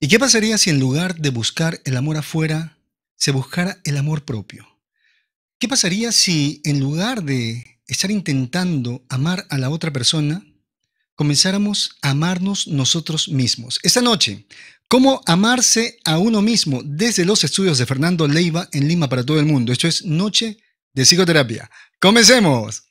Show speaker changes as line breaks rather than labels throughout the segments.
¿Y qué pasaría si en lugar de buscar el amor afuera, se buscara el amor propio? ¿Qué pasaría si en lugar de estar intentando amar a la otra persona, comenzáramos a amarnos nosotros mismos? Esta noche, ¿cómo amarse a uno mismo desde los estudios de Fernando Leiva en Lima para todo el mundo? Esto es Noche de Psicoterapia. ¡Comencemos!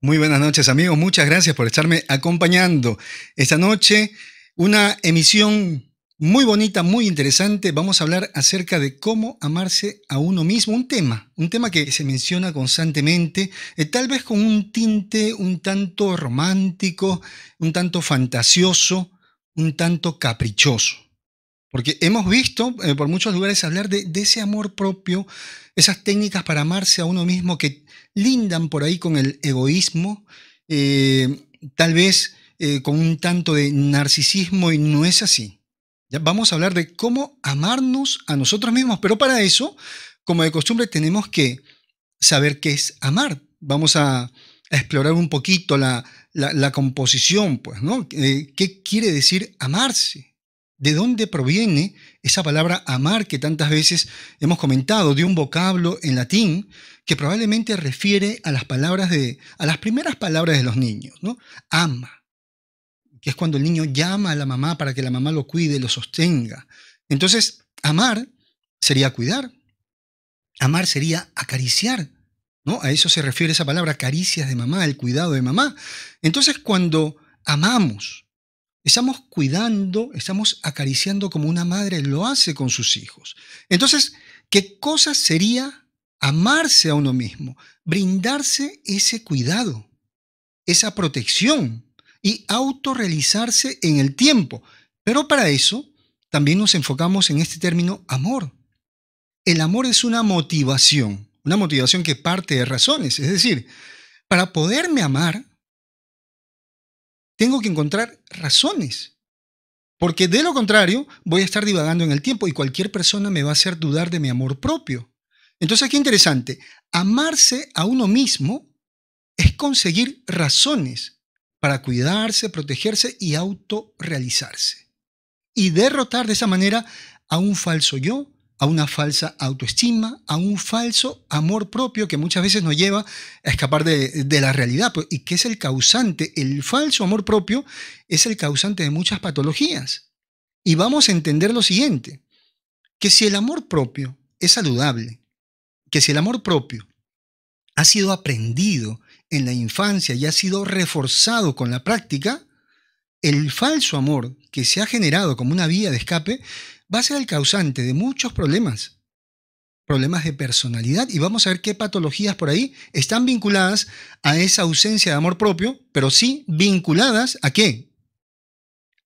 Muy buenas noches amigos, muchas gracias por estarme acompañando esta noche. Una emisión muy bonita, muy interesante. Vamos a hablar acerca de cómo amarse a uno mismo. Un tema, un tema que se menciona constantemente, eh, tal vez con un tinte un tanto romántico, un tanto fantasioso, un tanto caprichoso. Porque hemos visto eh, por muchos lugares hablar de, ese amor propio, esas técnicas para amarse a uno mismo que lindan por ahí con el egoísmo, eh, tal vez eh, con un tanto de narcisismo y no es así. Vamos a hablar de cómo amarnos a nosotros mismos, pero para eso, como de costumbre, tenemos que saber qué es amar. Vamos a, explorar un poquito la, la, composición, pues, ¿no? ¿Qué quiere decir amarse? ¿De dónde proviene esa palabra amar que tantas veces hemos comentado? De un vocablo en latín que probablemente refiere a las palabras de, a las primeras palabras de los niños, ¿no? Ama, que es cuando el niño llama a la mamá para que la mamá lo cuide, lo sostenga. Entonces, amar sería cuidar. Amar sería acariciar, ¿no? A eso se refiere esa palabra, caricias de mamá, el cuidado de mamá. Entonces, cuando amamos, Estamos cuidando, estamos acariciando como una madre lo hace con sus hijos. Entonces, ¿qué cosa sería amarse a uno mismo? Brindarse ese cuidado, esa protección y autorrealizarse en el tiempo. Pero para eso también nos enfocamos en este término amor. El amor es una motivación, una motivación que parte de razones. Es decir, para poderme amar, tengo que encontrar razones. Porque de lo contrario, voy a estar divagando en el tiempo y cualquier persona me va a hacer dudar de mi amor propio. Entonces, qué interesante. Amarse a uno mismo es conseguir razones para cuidarse, protegerse y autorrealizarse. Y derrotar de esa manera a un falso yo, a una falsa autoestima, a un falso amor propio que muchas veces nos lleva a escapar de, la realidad. Pues, ¿Y qué es el causante? El falso amor propio es el causante de muchas patologías. Y vamos a entender lo siguiente, que si el amor propio es saludable, que si el amor propio ha sido aprendido en la infancia y ha sido reforzado con la práctica, el falso amor que se ha generado como una vía de escape va a ser el causante de muchos problemas. Problemas de personalidad y vamos a ver qué patologías por ahí están vinculadas a esa ausencia de amor propio, pero sí vinculadas a qué?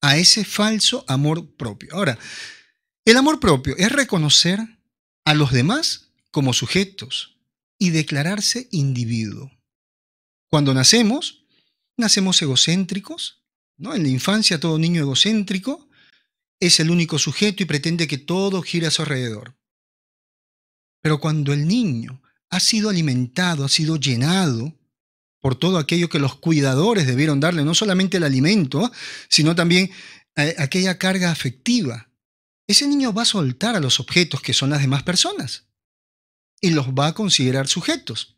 A ese falso amor propio. Ahora, el amor propio es reconocer a los demás como sujetos y declararse individuo. Cuando nacemos, nacemos egocéntricos, ¿no? En la infancia todo niño egocéntrico es el único sujeto y pretende que todo gire a su alrededor. Pero cuando el niño ha sido alimentado, ha sido llenado por todo aquello que los cuidadores debieron darle, no solamente el alimento, sino también eh, aquella carga afectiva, ese niño va a soltar a los objetos que son las demás personas y los va a considerar sujetos.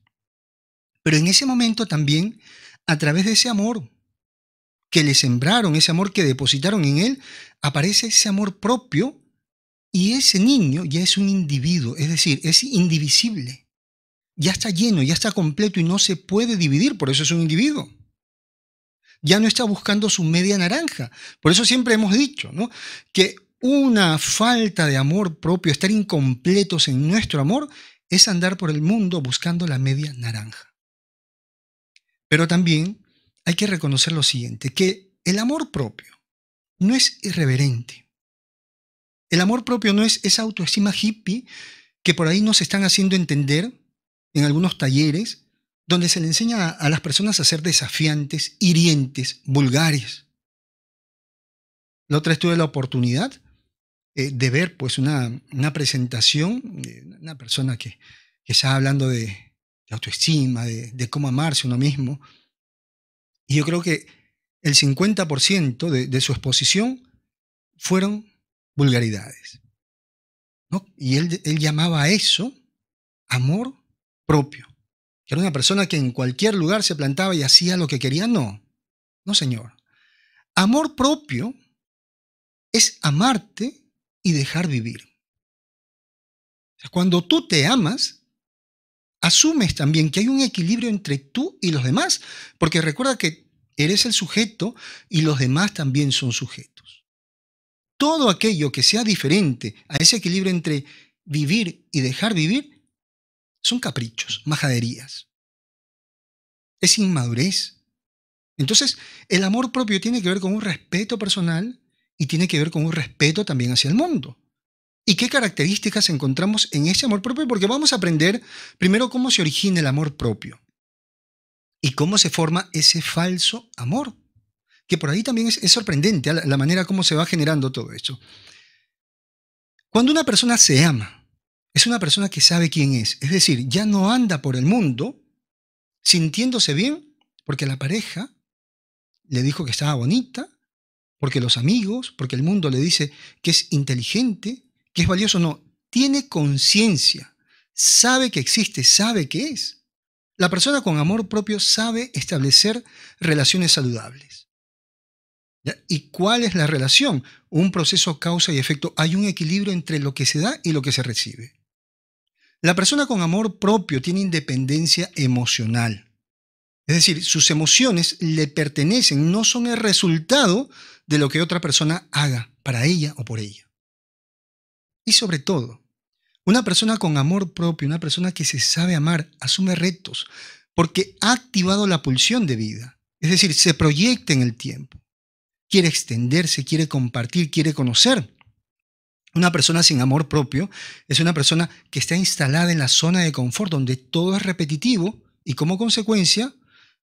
Pero en ese momento también, a través de ese amor, que le sembraron, ese amor que depositaron en él, aparece ese amor propio y ese niño ya es un individuo, es decir, es indivisible. Ya está lleno, ya está completo y no se puede dividir, por eso es un individuo. Ya no está buscando su media naranja. Por eso siempre hemos dicho ¿no? que una falta de amor propio, estar incompletos en nuestro amor, es andar por el mundo buscando la media naranja. Pero también hay que reconocer lo siguiente, que el amor propio no es irreverente. El amor propio no es esa autoestima hippie que por ahí nos están haciendo entender en algunos talleres donde se le enseña a las personas a ser desafiantes, hirientes, vulgares. La otra vez tuve la oportunidad eh, de ver pues una, presentación de una persona que, que estaba hablando de, autoestima, de, cómo amarse uno mismo. Y yo creo que el 50% de, de, su exposición fueron vulgaridades. Y él, él llamaba a eso amor propio. Que era una persona que en cualquier lugar se plantaba y hacía lo que quería. No, no señor. Amor propio es amarte y dejar vivir. Cuando tú te amas, asumes también que hay un equilibrio entre tú y los demás, porque recuerda que eres el sujeto y los demás también son sujetos. Todo aquello que sea diferente a ese equilibrio entre vivir y dejar vivir son caprichos, majaderías. Es inmadurez. Entonces, el amor propio tiene que ver con un respeto personal y tiene que ver con un respeto también hacia el mundo. ¿Y qué características encontramos en ese amor propio? Porque vamos a aprender primero cómo se origina el amor propio y cómo se forma ese falso amor, que por ahí también es, sorprendente la, la manera como se va generando todo eso. Cuando una persona se ama, es una persona que sabe quién es, es decir, ya no anda por el mundo sintiéndose bien porque la pareja le dijo que estaba bonita, porque los amigos, porque el mundo le dice que es inteligente, que es valioso, no, tiene conciencia, sabe que existe, sabe que es. La persona con amor propio sabe establecer relaciones saludables. ¿Y cuál es la relación? Un proceso causa y efecto. Hay un equilibrio entre lo que se da y lo que se recibe. La persona con amor propio tiene independencia emocional. Es decir, sus emociones le pertenecen, no son el resultado de lo que otra persona haga para ella o por ella. Y sobre todo, una persona con amor propio, una persona que se sabe amar, asume retos porque ha activado la pulsión de vida. Es decir, se proyecta en el tiempo. Quiere extenderse, quiere compartir, quiere conocer. Una persona sin amor propio es una persona que está instalada en la zona de confort donde todo es repetitivo y como consecuencia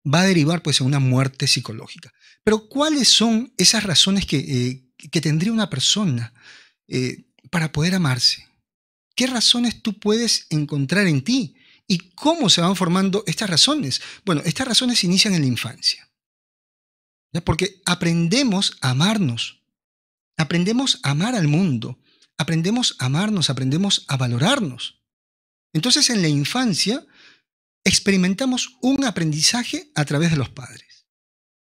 va a derivar pues en una muerte psicológica. Pero ¿cuáles son esas razones que, eh, que tendría una persona eh, para poder amarse? ¿Qué razones tú puedes encontrar en ti? ¿Y cómo se van formando estas razones? Bueno, estas razones inician en la infancia. Porque aprendemos a amarnos, aprendemos a amar al mundo, aprendemos a amarnos, aprendemos a valorarnos. Entonces en la infancia experimentamos un aprendizaje a través de los padres.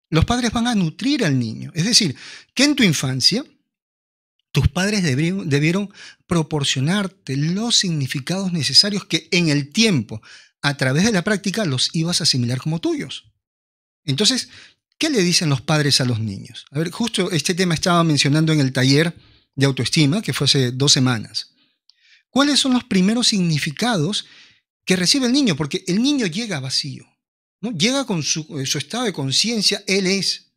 Los padres van a nutrir al niño. Es decir, que en tu infancia tus padres debieron, proporcionarte los significados necesarios que en el tiempo, a través de la práctica, los ibas a asimilar como tuyos. Entonces, ¿qué le dicen los padres a los niños? A ver, justo este tema estaba mencionando en el taller de autoestima, que fue hace dos semanas. ¿Cuáles son los primeros significados que recibe el niño, porque el niño llega vacío, ¿no? llega con su, eh, su estado de conciencia, él es,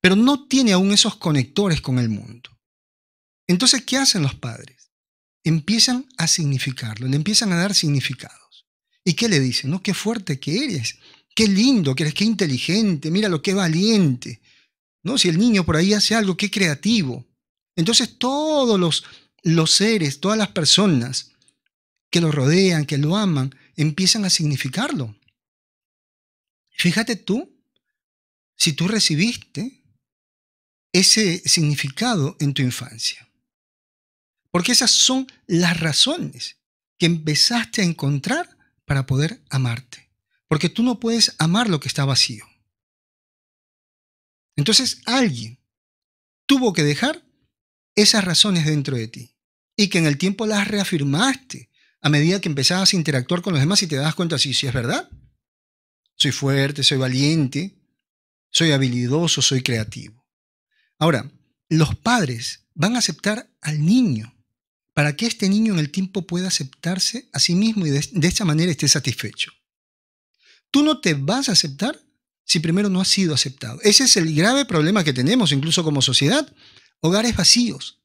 pero no tiene aún esos conectores con el mundo. Entonces, ¿qué hacen los padres? Empiezan a significarlo, le empiezan a dar significados. ¿Y qué le dicen? ¿No? Qué fuerte que eres, qué lindo que eres, qué inteligente, mira lo que valiente. ¿No? Si el niño por ahí hace algo, qué creativo. Entonces todos los, los seres, todas las personas que lo rodean, que lo aman, empiezan a significarlo. Fíjate tú, si tú recibiste ese significado en tu infancia. Porque esas son las razones que empezaste a encontrar para poder amarte. Porque tú no puedes amar lo que está vacío. Entonces alguien tuvo que dejar esas razones dentro de ti y que en el tiempo las reafirmaste a medida que empezabas a interactuar con los demás y te das cuenta si, si es verdad. Soy fuerte, soy valiente, soy habilidoso, soy creativo. Ahora, los padres van a aceptar al niño para que este niño en el tiempo pueda aceptarse a sí mismo y de, esta manera esté satisfecho. Tú no te vas a aceptar si primero no has sido aceptado. Ese es el grave problema que tenemos incluso como sociedad. Hogares vacíos.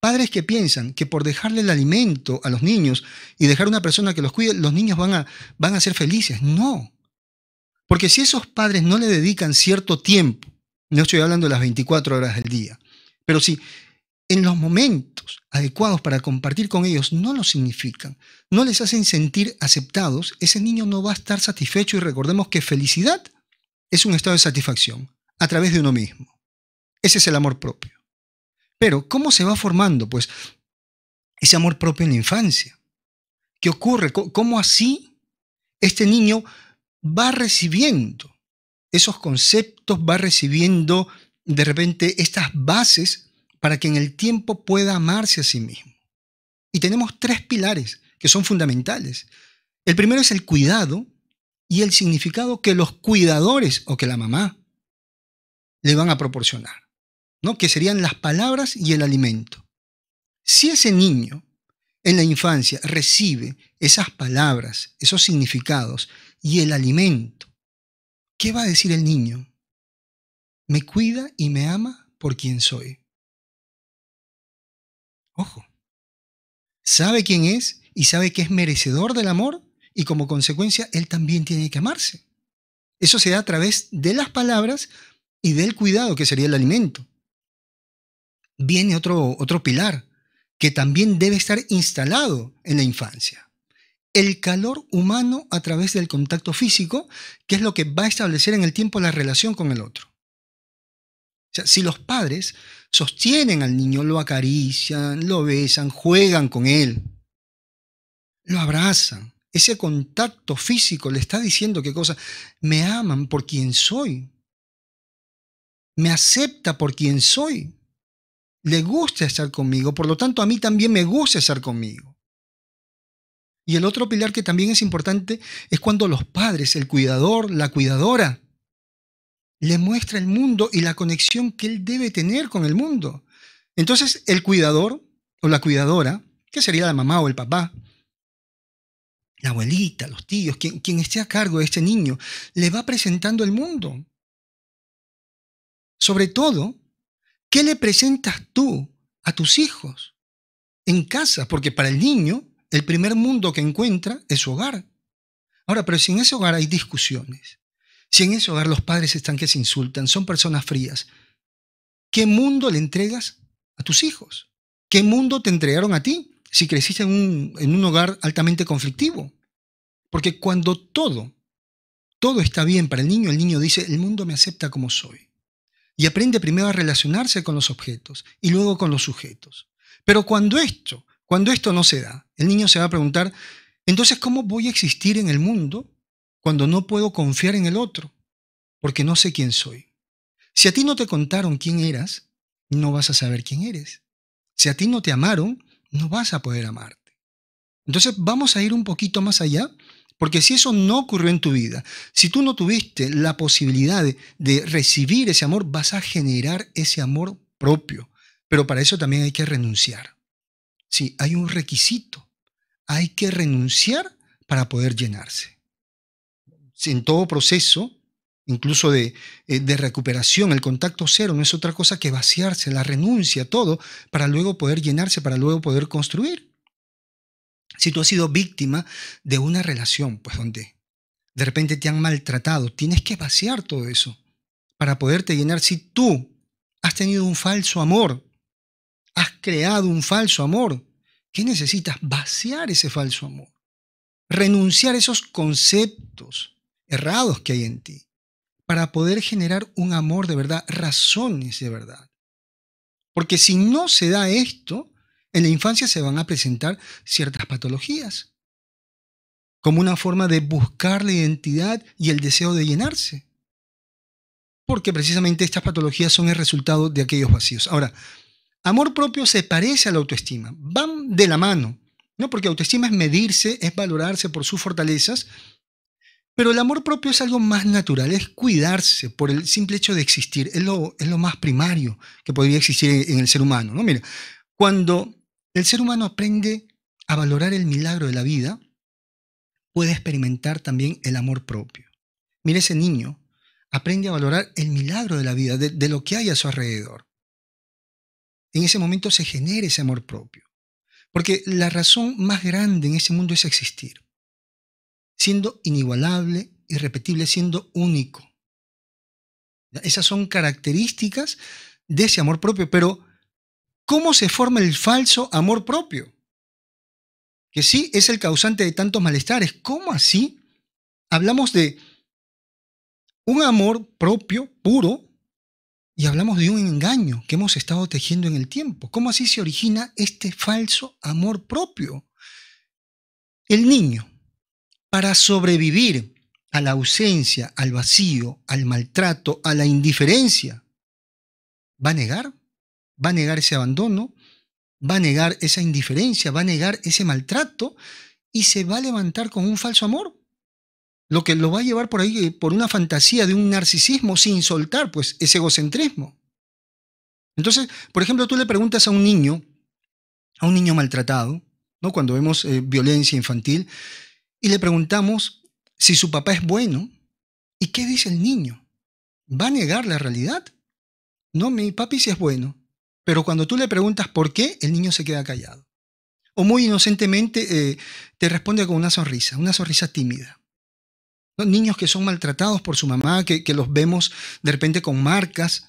Padres que piensan que por dejarle el alimento a los niños y dejar una persona que los cuide, los niños van a, van a ser felices. No. Porque si esos padres no le dedican cierto tiempo, no estoy hablando de las 24 horas del día, pero si en los momentos adecuados para compartir con ellos no lo significan, no les hacen sentir aceptados, ese niño no va a estar satisfecho y recordemos que felicidad es un estado de satisfacción a través de uno mismo. Ese es el amor propio. Pero, ¿cómo se va formando? Pues ese amor propio en la infancia. ¿Qué ocurre? ¿Cómo así este niño va recibiendo esos conceptos, va recibiendo de repente estas bases para que en el tiempo pueda amarse a sí mismo. Y tenemos tres pilares que son fundamentales. El primero es el cuidado y el significado que los cuidadores o que la mamá le van a proporcionar, ¿no? que serían las palabras y el alimento. Si ese niño en la infancia recibe esas palabras, esos significados y el alimento, ¿qué va a decir el niño? Me cuida y me ama por quien soy. Ojo. Sabe quién es y sabe que es merecedor del amor y como consecuencia él también tiene que amarse. Eso se da a través de las palabras y del cuidado, que sería el alimento. Viene otro, otro pilar que también debe estar instalado en la infancia. El calor humano a través del contacto físico, que es lo que va a establecer en el tiempo la relación con el otro. Si los padres sostienen al niño, lo acarician, lo besan, juegan con él, lo abrazan, ese contacto físico le está diciendo qué cosa, me aman por quien soy, me acepta por quien soy, le gusta estar conmigo, por lo tanto a mí también me gusta estar conmigo. Y el otro pilar que también es importante es cuando los padres, el cuidador, la cuidadora, le muestra el mundo y la conexión que él debe tener con el mundo. Entonces, el cuidador o la cuidadora, que sería la mamá o el papá, la abuelita, los tíos, quien, quien esté a cargo de este niño, le va presentando el mundo. Sobre todo, ¿qué le presentas tú a tus hijos en casa? Porque para el niño, el primer mundo que encuentra es su hogar. Ahora, pero si en ese hogar hay discusiones, si en ese hogar los padres están que se insultan, son personas frías, ¿qué mundo le entregas a tus hijos? ¿Qué mundo te entregaron a ti si creciste en un, en un hogar altamente conflictivo? Porque cuando todo, todo está bien para el niño, el niño dice, el mundo me acepta como soy. Y aprende primero a relacionarse con los objetos y luego con los sujetos. Pero cuando esto, cuando esto no se da, el niño se va a preguntar, entonces, ¿cómo voy a existir en el mundo cuando no puedo confiar en el otro, porque no sé quién soy. Si a ti no te contaron quién eras, no vas a saber quién eres. Si a ti no te amaron, no vas a poder amarte. Entonces vamos a ir un poquito más allá, porque si eso no ocurrió en tu vida, si tú no tuviste la posibilidad de, recibir ese amor, vas a generar ese amor propio. Pero para eso también hay que renunciar. Sí, hay un requisito. Hay que renunciar para poder llenarse en todo proceso, incluso de, eh, de, recuperación, el contacto cero no es otra cosa que vaciarse, la renuncia, todo, para luego poder llenarse, para luego poder construir. Si tú has sido víctima de una relación, pues donde de repente te han maltratado, tienes que vaciar todo eso para poderte llenar. Si tú has tenido un falso amor, has creado un falso amor, ¿qué necesitas? Vaciar ese falso amor. Renunciar a esos conceptos errados que hay en ti, para poder generar un amor de verdad, razones de verdad. Porque si no se da esto, en la infancia se van a presentar ciertas patologías, como una forma de buscar la identidad y el deseo de llenarse. Porque precisamente estas patologías son el resultado de aquellos vacíos. Ahora, amor propio se parece a la autoestima, van de la mano, ¿no? Porque autoestima es medirse, es valorarse por sus fortalezas pero el amor propio es algo más natural, es cuidarse por el simple hecho de existir, es lo, es lo más primario que podría existir en el ser humano. ¿no? Mira, cuando el ser humano aprende a valorar el milagro de la vida, puede experimentar también el amor propio. Mire ese niño, aprende a valorar el milagro de la vida, de, de lo que hay a su alrededor. En ese momento se genera ese amor propio. Porque la razón más grande en ese mundo es existir, siendo inigualable, irrepetible, siendo único. Esas son características de ese amor propio, pero ¿cómo se forma el falso amor propio? Que sí es el causante de tantos malestares. ¿Cómo así? Hablamos de un amor propio, puro, y hablamos de un engaño que hemos estado tejiendo en el tiempo. ¿Cómo así se origina este falso amor propio? El niño, para sobrevivir a la ausencia, al vacío, al maltrato, a la indiferencia, ¿va a negar? ¿Va a negar ese abandono? ¿Va a negar esa indiferencia? ¿Va a negar ese maltrato? Y se va a levantar con un falso amor lo que lo va a llevar por ahí eh, por una fantasía de un narcisismo sin soltar pues ese egocentrismo. Entonces, por ejemplo, tú le preguntas a un niño, a un niño maltratado, ¿no? cuando vemos eh, violencia infantil, y le preguntamos si su papá es bueno, ¿y qué dice el niño? ¿Va a negar la realidad? No, mi papi sí es bueno. Pero cuando tú le preguntas por qué, el niño se queda callado. O muy inocentemente eh, te responde con una sonrisa, una sonrisa tímida. Niños que son maltratados por su mamá, que, los vemos de repente con marcas.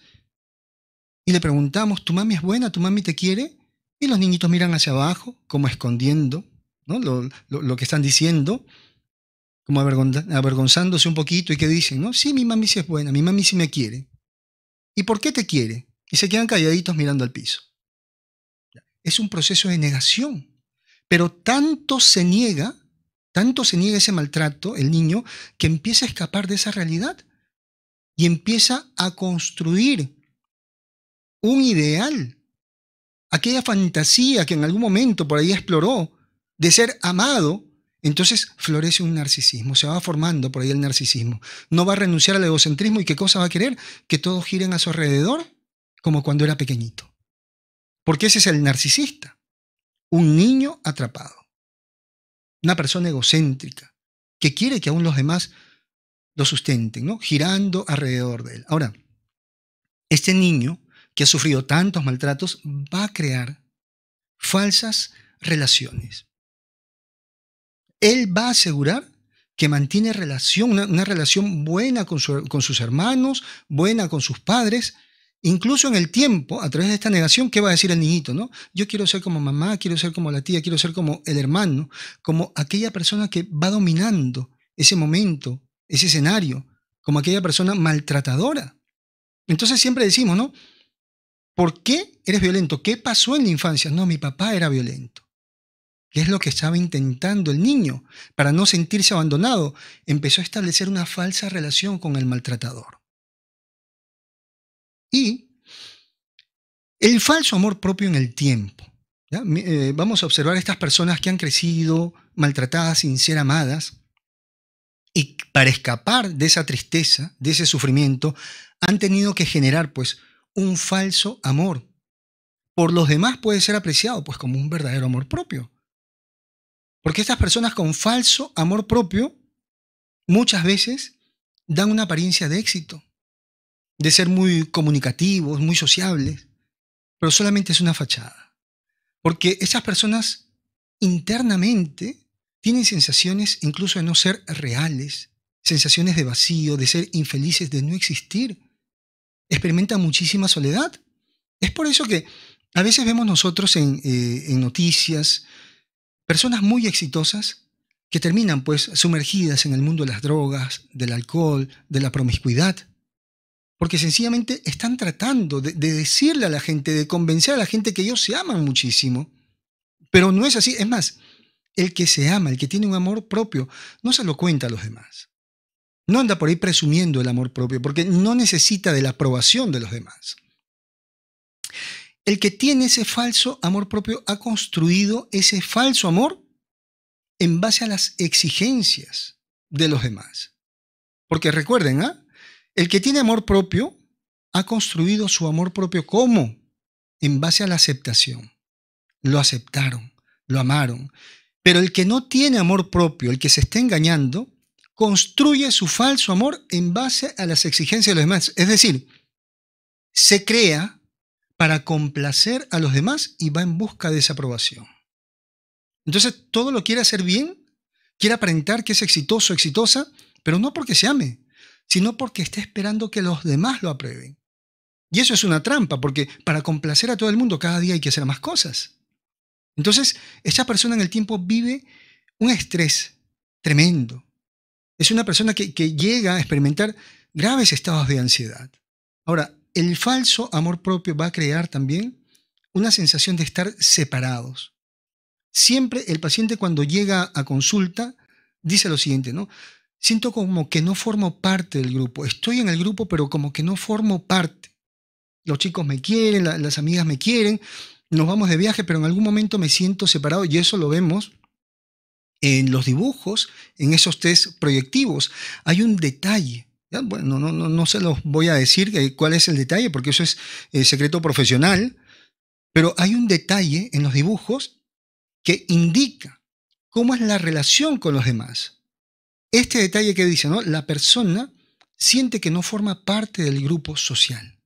Y le preguntamos, ¿tu mami es buena? ¿Tu mami te quiere? Y los niñitos miran hacia abajo, como escondiendo ¿no? lo, que están diciendo, como avergonzándose un poquito. ¿Y qué dicen? ¿no? Sí, mi mami sí es buena, mi mami sí me quiere. ¿Y por qué te quiere? Y se quedan calladitos mirando al piso. Es un proceso de negación. Pero tanto se niega tanto se niega ese maltrato, el niño, que empieza a escapar de esa realidad y empieza a construir un ideal, aquella fantasía que en algún momento por ahí exploró de ser amado, entonces florece un narcisismo, se va formando por ahí el narcisismo. No va a renunciar al egocentrismo y qué cosa va a querer? Que todos giren a su alrededor como cuando era pequeñito. Porque ese es el narcisista, un niño atrapado una persona egocéntrica, que quiere que aún los demás lo sustenten, ¿no? girando alrededor de él. Ahora, este niño que ha sufrido tantos maltratos va a crear falsas relaciones. Él va a asegurar que mantiene relación, una, relación buena con, con sus hermanos, buena con sus padres, Incluso en el tiempo, a través de esta negación, ¿qué va a decir el niñito? No? Yo quiero ser como mamá, quiero ser como la tía, quiero ser como el hermano, como aquella persona que va dominando ese momento, ese escenario, como aquella persona maltratadora. Entonces siempre decimos, ¿no? ¿Por qué eres violento? ¿Qué pasó en la infancia? No, mi papá era violento. ¿Qué es lo que estaba intentando el niño? Para no sentirse abandonado, empezó a establecer una falsa relación con el maltratador. Y el falso amor propio en el tiempo. Eh, vamos a observar estas personas que han crecido maltratadas sin ser amadas y para escapar de esa tristeza, de ese sufrimiento, han tenido que generar pues un falso amor. Por los demás puede ser apreciado pues como un verdadero amor propio. Porque estas personas con falso amor propio muchas veces dan una apariencia de éxito, de ser muy comunicativos, muy sociables, pero solamente es una fachada. Porque esas personas internamente tienen sensaciones incluso de no ser reales, sensaciones de vacío, de ser infelices, de no existir. Experimentan muchísima soledad. Es por eso que a veces vemos nosotros en, eh, en noticias personas muy exitosas que terminan pues sumergidas en el mundo de las drogas, del alcohol, de la promiscuidad porque sencillamente están tratando de, decirle a la gente, de convencer a la gente que ellos se aman muchísimo. Pero no es así. Es más, el que se ama, el que tiene un amor propio, no se lo cuenta a los demás. No anda por ahí presumiendo el amor propio, porque no necesita de la aprobación de los demás. El que tiene ese falso amor propio ha construido ese falso amor en base a las exigencias de los demás. Porque recuerden, ¿ah? El que tiene amor propio ha construido su amor propio ¿cómo? En base a la aceptación. lo aceptaron, lo amaron. Pero el que no tiene amor propio, el que se está engañando, construye su falso amor en base a las exigencias de los demás. Es decir, se crea para complacer a los demás y va en busca de esa aprobación. Entonces todo lo quiere hacer bien, quiere aparentar que es exitoso, exitosa, pero no porque se ame, sino porque está esperando que los demás lo aprueben. Y eso es una trampa, porque para complacer a todo el mundo cada día hay que hacer más cosas. Entonces, esa persona en el tiempo vive un estrés tremendo, es una persona que, llega a experimentar graves estados de ansiedad. Ahora, el falso amor propio va a crear también una sensación de estar separados. Siempre el paciente cuando llega a consulta dice lo siguiente, ¿no? Siento como que no formo parte del grupo. Estoy en el grupo, pero como que no formo parte. Los chicos me quieren, las amigas me quieren, nos vamos de viaje, pero en algún momento me siento separado y eso lo vemos en los dibujos, en esos test proyectivos, hay un detalle. Bueno, no, no, no, se los voy a decir cuál es el detalle, porque eso es eh, secreto profesional, pero hay un detalle en los dibujos que indica cómo es la relación con los demás. Este detalle que dice, ¿no? La persona siente que no forma parte del grupo social.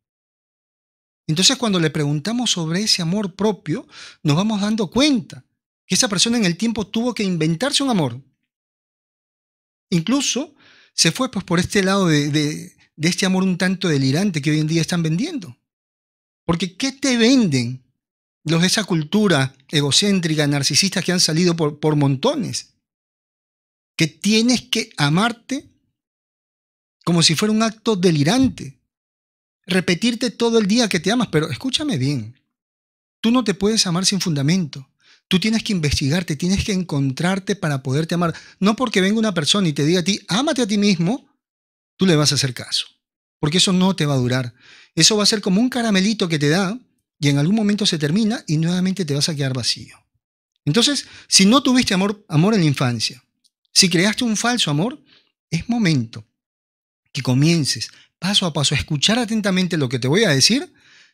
Entonces cuando le preguntamos sobre ese amor propio, nos vamos dando cuenta que esa persona en el tiempo tuvo que inventarse un amor. Incluso se fue pues, por este lado de, este amor un tanto delirante que hoy en día están vendiendo. Porque ¿qué te venden los de esa cultura egocéntrica, narcisista que han salido por montones? Que tienes que amarte como si fuera un acto delirante. Repetirte todo el día que te amas, pero escúchame bien. Tú no te puedes amar sin fundamento. Tú tienes que investigarte, tienes que encontrarte para poderte amar. No porque venga una persona y te diga a ti, ámate a ti mismo, tú le vas a hacer caso. Porque eso no te va a durar. Eso va a ser como un caramelito que te da y en algún momento se termina y nuevamente te vas a quedar vacío. Entonces, si no tuviste amor, amor en la infancia, si creaste un falso amor, es momento que comiences paso a paso a escuchar atentamente lo que te voy a decir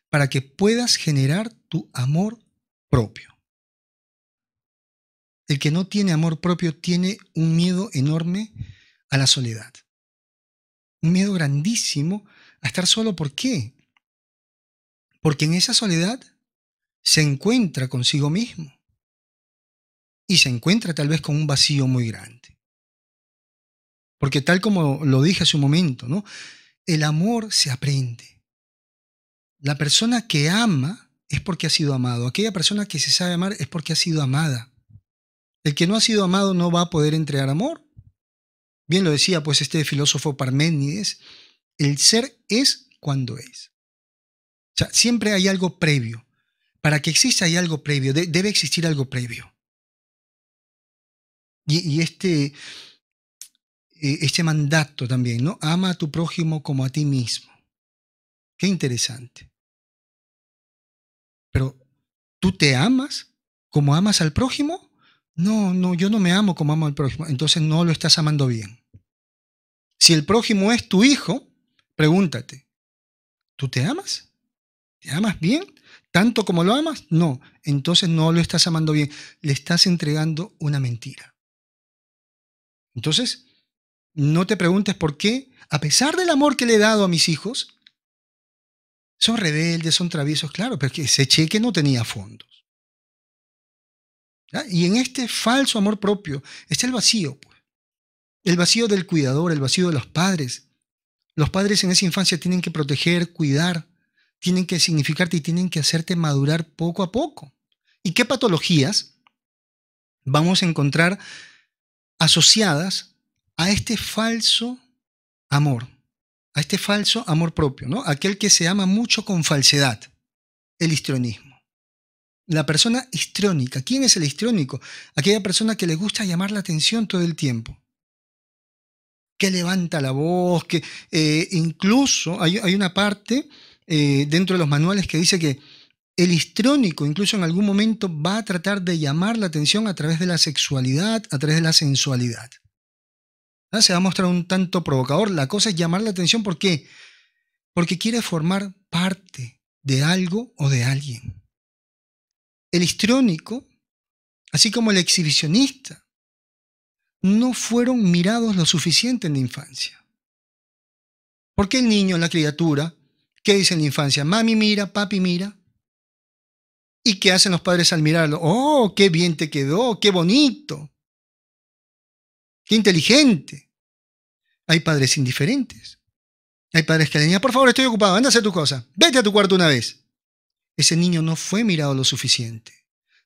para que puedas generar tu amor propio. El que no tiene amor propio tiene un miedo enorme a la soledad. Un miedo grandísimo a estar solo. ¿Por qué? Porque en esa soledad se encuentra consigo mismo. Y se encuentra tal vez con un vacío muy grande. Porque tal como lo dije hace un momento, ¿no? El amor se aprende. La persona que ama es porque ha sido amado. Aquella persona que se sabe amar es porque ha sido amada. El que no ha sido amado no va a poder entregar amor. Bien lo decía pues este filósofo Parménides, el ser es cuando es. O sea, siempre hay algo previo. Para que exista hay algo previo, debe existir algo previo. Y, este, eh, este mandato también, ¿no? Ama a tu prójimo como a ti mismo. Qué interesante. Pero, ¿tú te amas como amas al prójimo? No, no, yo no me amo como amo al prójimo. Entonces no lo estás amando bien. Si el prójimo es tu hijo, pregúntate, ¿tú te amas? ¿Te amas bien? ¿Tanto como lo amas? No, entonces no lo estás amando bien. Le estás entregando una mentira. Entonces, no te preguntes por qué, a pesar del amor que le he dado a mis hijos, son rebeldes, son traviesos, claro, pero ese cheque no tenía fondos. Y en este falso amor propio está el vacío. Pues. El vacío del cuidador, el vacío de los padres. Los padres en esa infancia tienen que proteger, cuidar, tienen que significarte y tienen que hacerte madurar poco a poco. ¿Y qué patologías vamos a encontrar asociadas a este falso amor, a este falso amor propio, ¿no? Aquel que se ama mucho con falsedad, el histrionismo la persona histriónica. ¿Quién es el histriónico? Aquella persona que le gusta llamar la atención todo el tiempo. Que levanta la voz, que eh, incluso hay, una parte eh, dentro de los manuales que dice que el histriónico incluso en algún momento va a tratar de llamar la atención a través de la sexualidad, a través de la sensualidad. ¿Ah? Se va a mostrar un tanto provocador. La cosa es llamar la atención. ¿Por qué? Porque quiere formar parte de algo o de alguien el histriónico, así como el exhibicionista, no fueron mirados lo suficiente en la infancia. Porque el niño, la criatura, ¿qué dice en la infancia? Mami mira, papi mira. ¿Y qué hacen los padres al mirarlo? Oh, qué bien te quedó, qué bonito, qué inteligente. Hay padres indiferentes. Hay padres que le dicen, por favor, estoy ocupado, anda a hacer tu cosa, vete a tu cuarto una vez. Ese niño no fue mirado lo suficiente.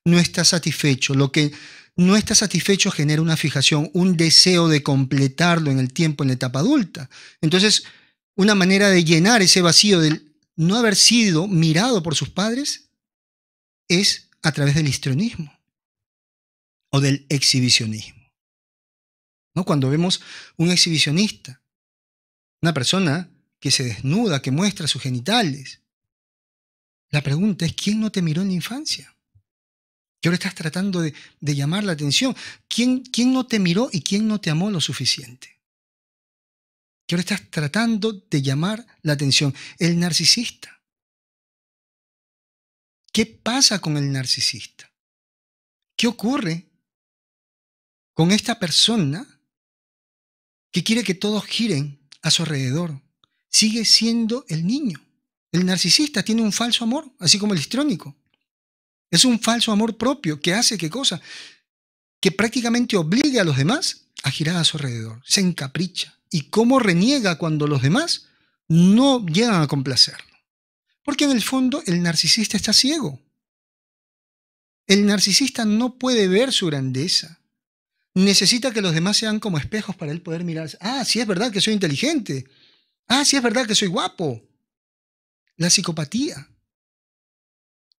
No está satisfecho. Lo que no está satisfecho genera una fijación, un deseo de completarlo en el tiempo, en la etapa adulta. Entonces, una manera de llenar ese vacío del no haber sido mirado por sus padres es a través del histrionismo o del exhibicionismo. ¿No? Cuando vemos un exhibicionista, una persona que se desnuda, que muestra sus genitales, la pregunta es, ¿quién no te miró en la infancia? Que ahora estás tratando de, llamar la atención. ¿Quién, ¿Quién no te miró y quién no te amó lo suficiente? Que ahora estás tratando de llamar la atención. El narcisista. ¿Qué pasa con el narcisista? ¿Qué ocurre con esta persona que quiere que todos giren a su alrededor? Sigue siendo el niño. El narcisista tiene un falso amor, así como el histrónico. Es un falso amor propio que hace qué cosa? Que prácticamente obliga a los demás a girar a su alrededor. Se encapricha. ¿Y cómo reniega cuando los demás no llegan a complacerlo? Porque en el fondo el narcisista está ciego. El narcisista no puede ver su grandeza. Necesita que los demás sean como espejos para él poder mirarse. Ah, sí es verdad que soy inteligente. Ah, sí es verdad que soy guapo. La psicopatía.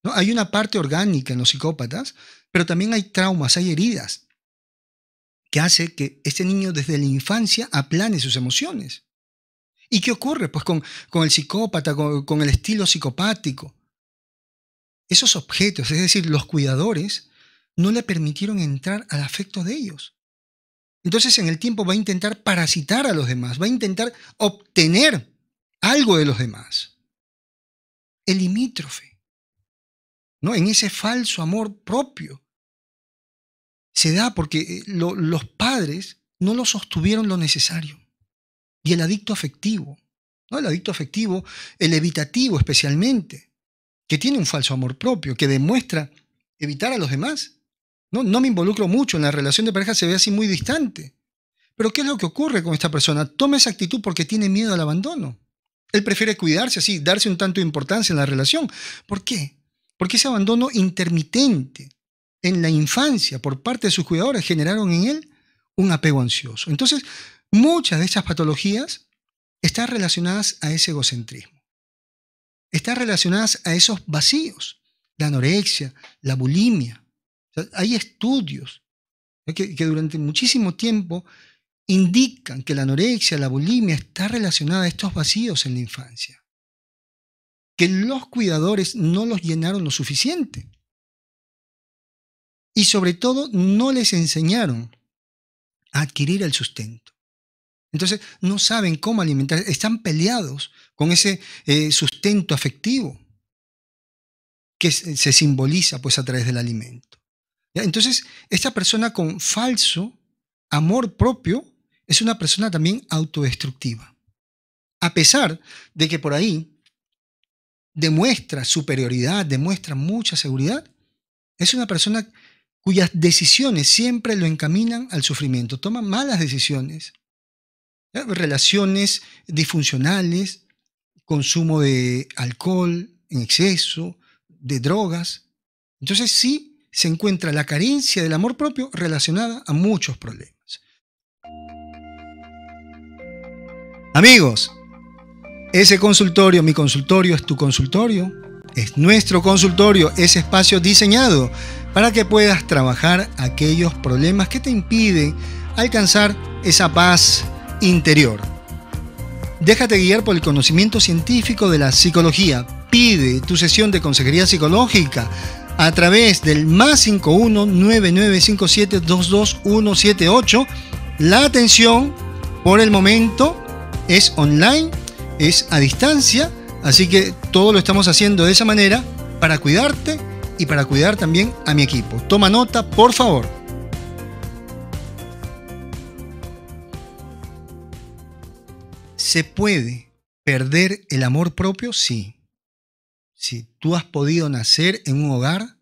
¿No? Hay una parte orgánica en los psicópatas, pero también hay traumas, hay heridas, que hace que este niño desde la infancia aplane sus emociones. ¿Y qué ocurre? Pues con, el psicópata, con, el estilo psicopático. Esos objetos, es decir, los cuidadores, no le permitieron entrar al afecto de ellos. Entonces en el tiempo va a intentar parasitar a los demás, va a intentar obtener algo de los demás. El limítrofe, ¿no? En ese falso amor propio. Se da porque eh, los padres no lo sostuvieron lo necesario y el adicto afectivo. ¿no? El adicto afectivo, el evitativo especialmente, que tiene un falso amor propio, que demuestra evitar a los demás. No, no me involucro mucho en la relación de pareja, se ve así muy distante. Pero ¿qué es lo que ocurre con esta persona? Toma esa actitud porque tiene miedo al abandono. Él prefiere cuidarse así, darse un tanto de importancia en la relación. ¿Por qué? Porque ese abandono intermitente en la infancia por parte de sus cuidadores generaron en él un apego ansioso. Entonces, Muchas de estas patologías están relacionadas a ese egocentrismo. Están relacionadas a esos vacíos, la anorexia, la bulimia. hay estudios que, que durante muchísimo tiempo indican que la anorexia, la bulimia está relacionada a estos vacíos en la infancia. Que los cuidadores no los llenaron lo suficiente. Y sobre todo no les enseñaron a adquirir el sustento. Entonces no saben cómo alimentar, están peleados con ese eh, sustento afectivo que se simboliza pues a través del alimento. Entonces, esta persona con falso amor propio es una persona también autodestructiva. A pesar de que por ahí demuestra superioridad, demuestra mucha seguridad, es una persona cuyas decisiones siempre lo encaminan al sufrimiento, toma malas decisiones, relaciones disfuncionales, consumo de alcohol en exceso, de drogas. Entonces sí se encuentra la carencia del amor propio relacionada a muchos problemas. Amigos, ese consultorio, mi consultorio es tu consultorio, es nuestro consultorio, ese espacio diseñado para que puedas trabajar aquellos problemas que te impiden alcanzar esa paz interior. Déjate guiar por el conocimiento científico de la psicología. Pide tu sesión de consejería psicológica a través del más 51 9957 22178. La atención por el momento es online, es a distancia, así que todo lo estamos haciendo de esa manera para cuidarte y para cuidar también a mi equipo. Toma nota, por favor. ¿Se puede perder el amor propio? Sí. Si tú has podido nacer en un hogar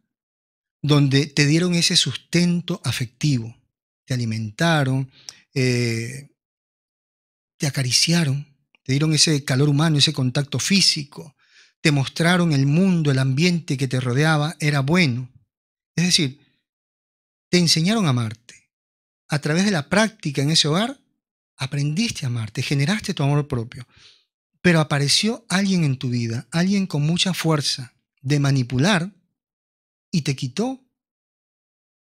donde te dieron ese sustento afectivo, te alimentaron, eh, te acariciaron, te dieron ese calor humano, ese contacto físico, te mostraron el mundo, el ambiente que te rodeaba era bueno. Es decir, te enseñaron a amarte. A través de la práctica en ese hogar, aprendiste a amarte, generaste tu amor propio. Pero apareció alguien en tu vida, alguien con mucha fuerza de manipular y te quitó,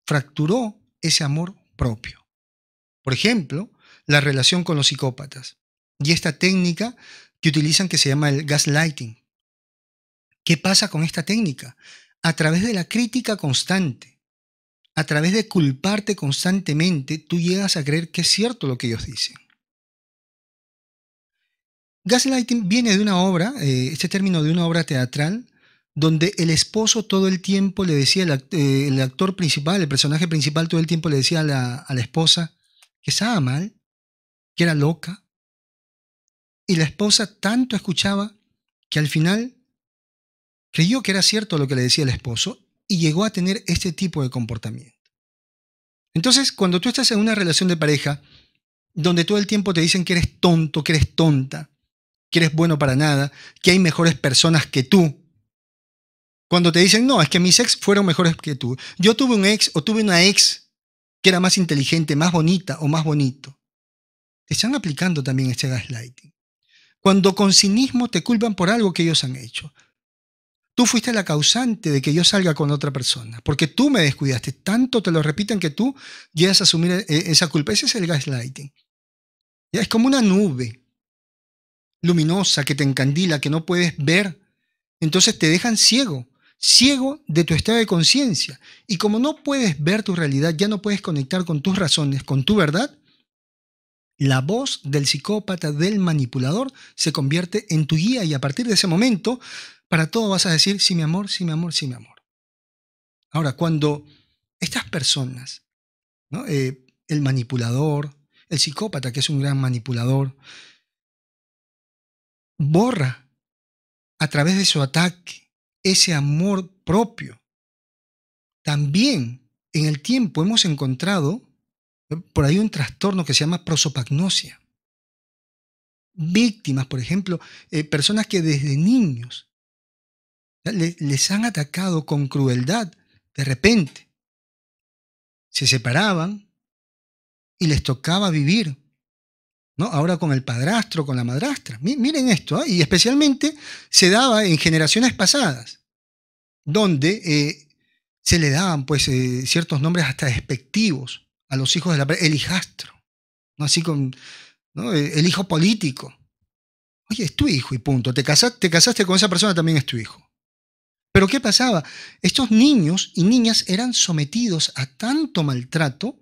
fracturó ese amor propio. Por ejemplo, la relación con los psicópatas y esta técnica que utilizan que se llama el gaslighting. ¿Qué pasa con esta técnica? A través de la crítica constante, a través de culparte constantemente, tú llegas a creer que es cierto lo que ellos dicen. Gaslighting viene de una obra, eh, este término de una obra teatral, donde el esposo todo el tiempo le decía, eh, el, actor principal, el personaje principal todo el tiempo le decía a la, a la esposa que estaba mal, que era loca. Y la esposa tanto escuchaba que al final creyó que era cierto lo que le decía el esposo y llegó a tener este tipo de comportamiento. Entonces, cuando tú estás en una relación de pareja donde todo el tiempo te dicen que eres tonto, que eres tonta, que eres bueno para nada, que hay mejores personas que tú, cuando te dicen, no, es que mis ex fueron mejores que tú. Yo tuve un ex o tuve una ex que era más inteligente, más bonita o más bonito. Te están aplicando también este gaslighting. Cuando con cinismo te culpan por algo que ellos han hecho. Tú fuiste la causante de que yo salga con otra persona, porque tú me descuidaste. Tanto te lo repiten que tú llegas a asumir e-, esa culpa. Ese es el gaslighting. Es como una nube luminosa que te encandila, que no puedes ver. Entonces te dejan ciego ciego de tu estado de conciencia. Y como no puedes ver tu realidad, ya no puedes conectar con tus razones, con tu verdad, la voz del psicópata, del manipulador, se convierte en tu guía y a partir de ese momento, para todo vas a decir, sí, mi amor, sí, mi amor, sí, mi amor. Ahora, cuando estas personas, eh, el manipulador, el psicópata, que es un gran manipulador, borra a través de su ataque ese amor propio. También en el tiempo hemos encontrado por ahí un trastorno que se llama prosopagnosia. Víctimas, por ejemplo, eh, personas que desde niños les han atacado con crueldad de repente. Se separaban y les tocaba vivir ¿no? Ahora con el padrastro, con la madrastra. Miren esto, ¿ah? y especialmente se daba en generaciones pasadas, donde eh, se le daban pues, eh, ciertos nombres hasta despectivos a los hijos de la el hijastro, ¿no? así con el hijo político. Oye, es tu hijo y punto. Te casaste, te casaste con esa persona, también es tu hijo. Pero ¿qué pasaba? Estos niños y niñas eran sometidos a tanto maltrato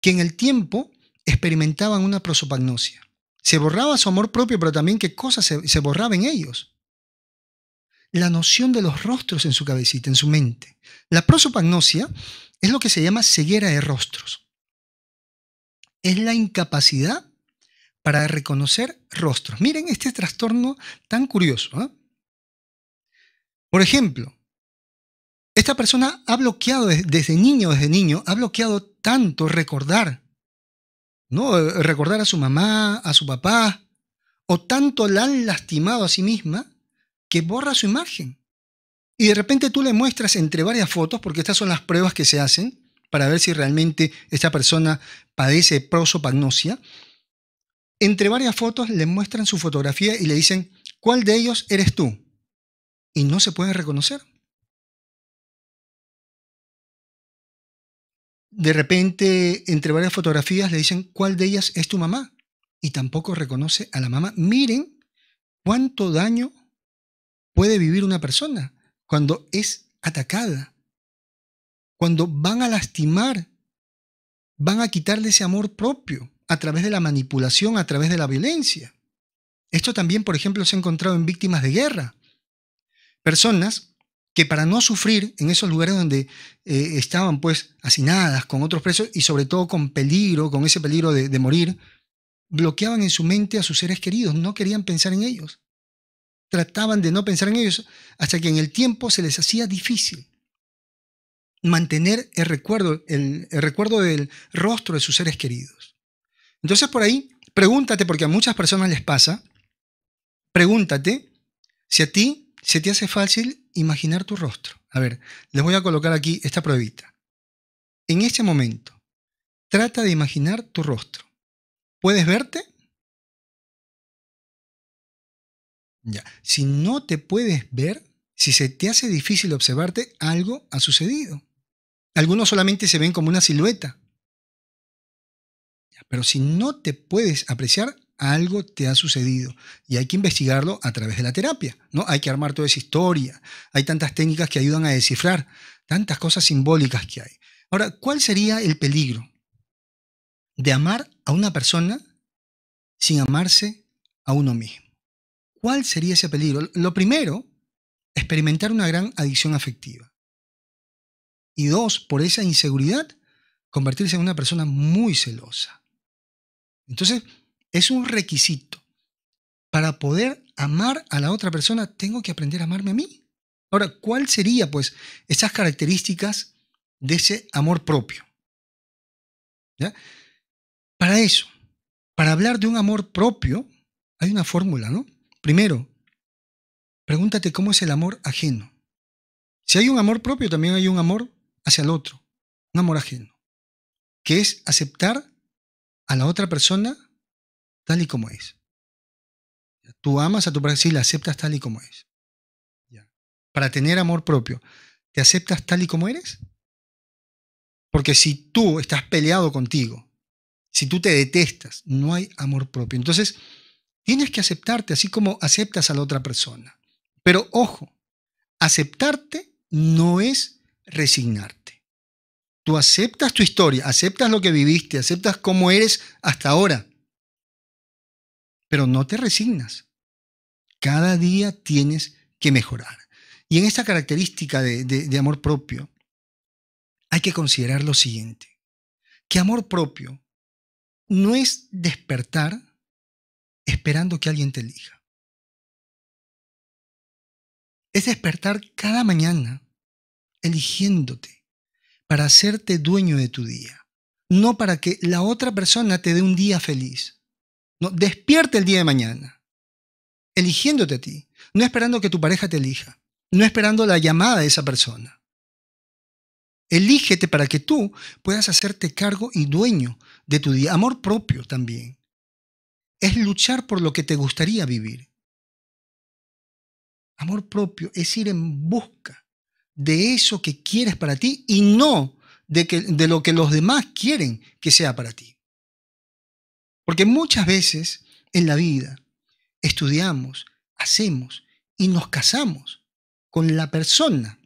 que en el tiempo experimentaban una prosopagnosia. Se borraba su amor propio, pero también qué cosas se, se borraba en ellos. La noción de los rostros en su cabecita, en su mente. La prosopagnosia es lo que se llama ceguera de rostros. Es la incapacidad para reconocer rostros. Miren este trastorno tan curioso. ¿ah? Por ejemplo, esta persona ha bloqueado desde niño, desde niño, ha bloqueado tanto recordar ¿no? Eh, recordar a su mamá, a su papá, o tanto la han lastimado a sí misma que borra su imagen. Y de repente tú le muestras entre varias fotos, porque estas son las pruebas que se hacen para ver si realmente esta persona padece prosopagnosia. Entre varias fotos le muestran su fotografía y le dicen, ¿cuál de ellos eres tú? Y no se puede reconocer. de repente, entre varias fotografías, le dicen cuál de ellas es tu mamá. Y tampoco reconoce a la mamá. Miren cuánto daño puede vivir una persona cuando es atacada. Cuando van a lastimar, van a quitarle ese amor propio a través de la manipulación, a través de la violencia. Esto también, por ejemplo, se ha encontrado en víctimas de guerra. Personas que para no sufrir en esos lugares donde eh, estaban pues hacinadas con otros presos y sobre todo con peligro, con ese peligro de, de morir, bloqueaban en su mente a sus seres queridos, no querían pensar en ellos. Trataban de no pensar en ellos hasta que en el tiempo se les hacía difícil mantener el recuerdo, el, recuerdo del rostro de sus seres queridos. Entonces por ahí, pregúntate, porque a muchas personas les pasa, pregúntate si a ti se te hace fácil imaginar tu rostro. A ver, les voy a colocar aquí esta pruebita. En este momento, trata de imaginar tu rostro. ¿Puedes verte? Ya. Si no te puedes ver, si se te hace difícil observarte, algo ha sucedido. Algunos solamente se ven como una silueta. Pero si no te puedes apreciar, algo te ha sucedido y hay que investigarlo a través de la terapia, ¿no? Hay que armar toda esa historia. Hay tantas técnicas que ayudan a descifrar, tantas cosas simbólicas que hay. Ahora, ¿cuál sería el peligro de amar a una persona sin amarse a uno mismo? ¿Cuál sería ese peligro? Lo primero, experimentar una gran adicción afectiva. Y dos, por esa inseguridad, convertirse en una persona muy celosa. Entonces, es un requisito. Para poder amar a la otra persona, tengo que aprender a amarme a mí. Ahora, ¿cuál sería, pues, esas características de ese amor propio? Para eso, para hablar de un amor propio, hay una fórmula, ¿no? Primero, pregúntate cómo es el amor ajeno. Si hay un amor propio, también hay un amor hacia el otro, un amor ajeno, que es aceptar a la otra persona tal y como es. Tú amas a tu pareja y la aceptas tal y como es. Para tener amor propio, ¿te aceptas tal y como eres? Porque si tú estás peleado contigo, si tú te detestas, no hay amor propio. Entonces, tienes que aceptarte así como aceptas a la otra persona. Pero ojo, aceptarte no es resignarte. Tú aceptas tu historia, aceptas lo que viviste, aceptas cómo eres hasta ahora, pero no te resignas. Cada día tienes que mejorar. Y en esta característica de, de amor propio, hay que considerar lo siguiente, que amor propio no es despertar esperando que alguien te elija. Es despertar cada mañana eligiéndote para hacerte dueño de tu día, no para que la otra persona te dé un día feliz. No, despierta el día de mañana, eligiéndote a ti, no esperando que tu pareja te elija, no esperando la llamada de esa persona. Elígete para que tú puedas hacerte cargo y dueño de tu día. Amor propio también. Es luchar por lo que te gustaría vivir. Amor propio es ir en busca de eso que quieres para ti y no de, que, de lo que los demás quieren que sea para ti. Porque muchas veces en la vida estudiamos, hacemos y nos casamos con la persona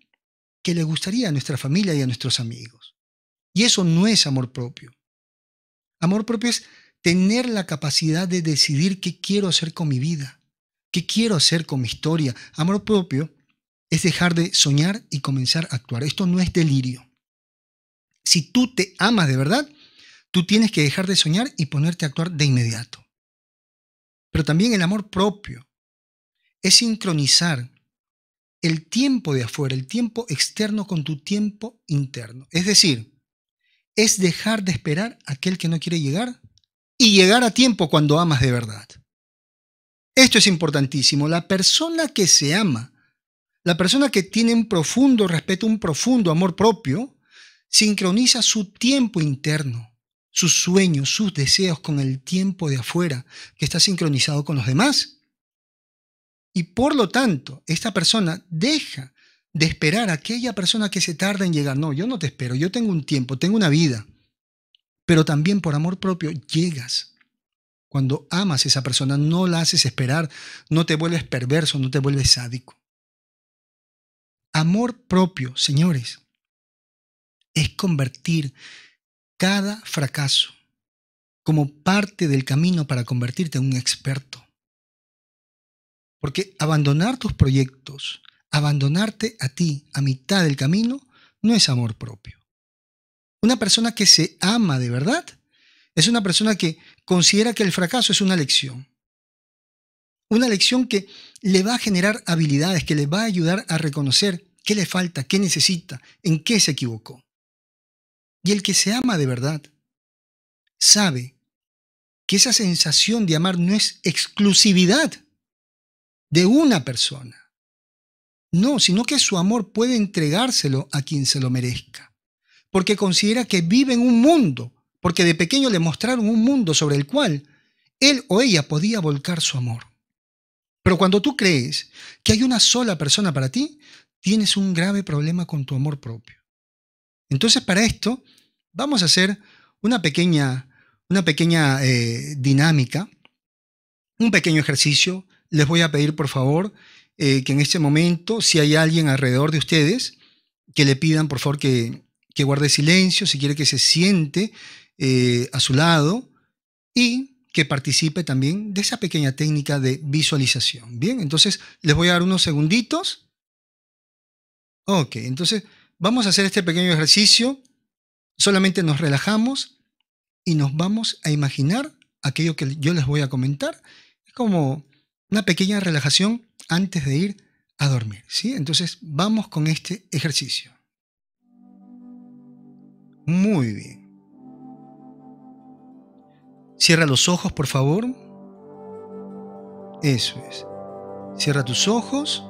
que le gustaría a nuestra familia y a nuestros amigos. Y eso no es amor propio. Amor propio es tener la capacidad de decidir qué quiero hacer con mi vida, qué quiero hacer con mi historia. Amor propio es dejar de soñar y comenzar a actuar. Esto no es delirio. Si tú te amas de verdad, tú tienes que dejar de soñar y ponerte a actuar de inmediato. Pero también el amor propio es sincronizar el tiempo de afuera, el tiempo externo con tu tiempo interno. Es decir, es dejar de esperar a aquel que no quiere llegar y llegar a tiempo cuando amas de verdad. Esto es importantísimo. La persona que se ama la persona que tiene un profundo respeto, un profundo amor propio, sincroniza su tiempo interno, sus sueños, sus deseos con el tiempo de afuera, que está sincronizado con los demás. Y por lo tanto, esta persona deja de esperar a aquella persona que se tarda en llegar. No, yo no te espero, yo tengo un tiempo, tengo una vida. Pero también por amor propio llegas. Cuando amas a esa persona, no la haces esperar, no te vuelves perverso, no te vuelves sádico. Amor propio, señores, es convertir cada fracaso como parte del camino para convertirte en un experto. Porque abandonar tus proyectos, abandonarte a ti a mitad del camino no es amor propio. Una persona que se ama de verdad es una persona que considera que el fracaso es una lección. Una lección que le va a generar habilidades, que le va a ayudar a reconocer qué le falta, qué necesita, en qué se equivocó. Y el que se ama de verdad sabe que esa sensación de amar no es exclusividad de una persona. No, sino que su amor puede entregárselo a quien se lo merezca. Porque considera que vive en un mundo, porque de pequeño le mostraron un mundo sobre el cual él o ella podía volcar su amor. Pero cuando tú crees que hay una sola persona para ti, tienes un grave problema con tu amor propio. Entonces, para esto, vamos a hacer una pequeña, una pequeña eh, dinámica, un pequeño ejercicio. Les voy a pedir, por favor, eh, que en este momento, si hay alguien alrededor de ustedes, que le pidan, por favor, que, que guarde silencio, si quiere que se siente eh, a su lado y que participe también de esa pequeña técnica de visualización. Bien, entonces les voy a dar unos segunditos. Ok, entonces vamos a hacer este pequeño ejercicio. Solamente nos relajamos y nos vamos a imaginar aquello que yo les voy a comentar. Es como una pequeña relajación antes de ir a dormir. ¿sí? Entonces vamos con este ejercicio. Muy bien. Cierra los ojos, por favor. Eso es. Cierra tus ojos.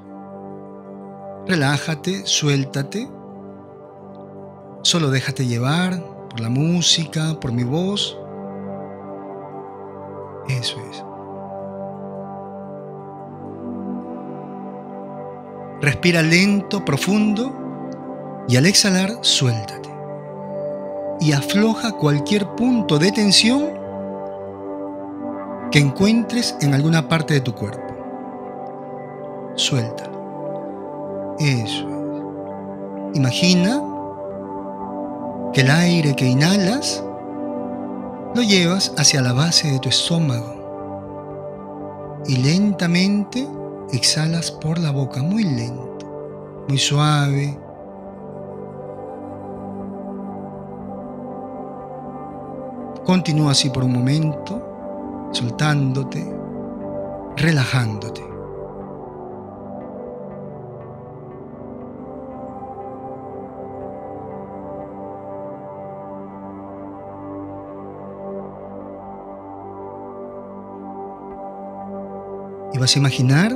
Relájate, suéltate. Solo déjate llevar por la música, por mi voz. Eso es. Respira lento, profundo y al exhalar suéltate. Y afloja cualquier punto de tensión que encuentres en alguna parte de tu cuerpo. Suelta. Eso es. Imagina que el aire que inhalas lo llevas hacia la base de tu estómago y lentamente exhalas por la boca, muy lento, muy suave. Continúa así por un momento soltándote, relajándote. Y vas a imaginar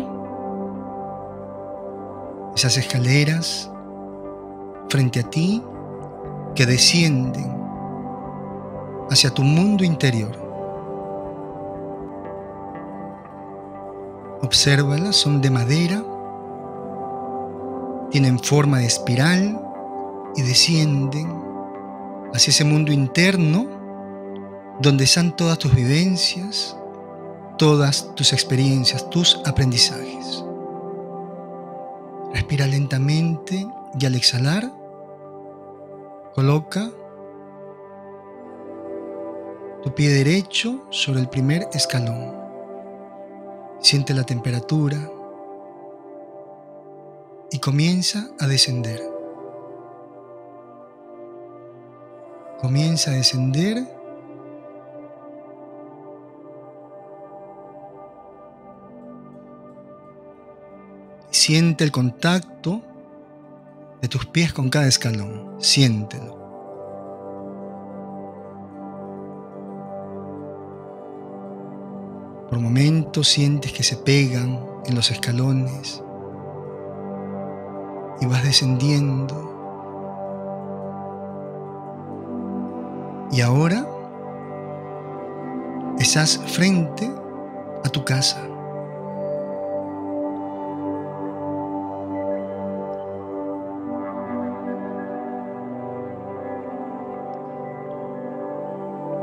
esas escaleras frente a ti que descienden hacia tu mundo interior. Obsérvalas, son de madera, tienen forma de espiral y descienden hacia ese mundo interno donde están todas tus vivencias, todas tus experiencias, tus aprendizajes. Respira lentamente y al exhalar, coloca tu pie derecho sobre el primer escalón. Siente la temperatura y comienza a descender. Comienza a descender Siente el contacto de tus pies con cada escalón. Siéntelo. Por momentos sientes que se pegan en los escalones y vas descendiendo. Y ahora estás frente a tu casa.